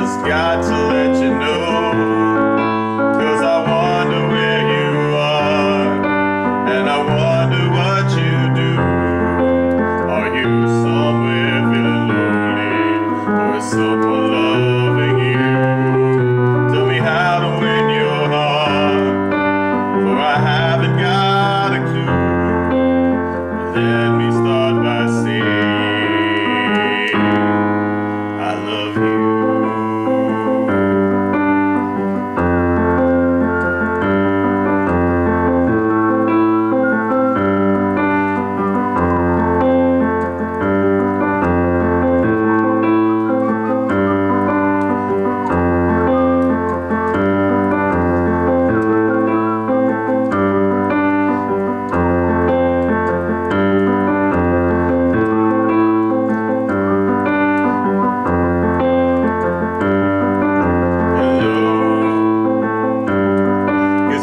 got to let you know. Cause I wonder where you are. And I wonder what you do. Are you somewhere feeling lonely? Or is someone loving you? Tell me how to win your heart. For I haven't got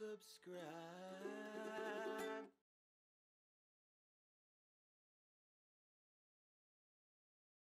subscribe.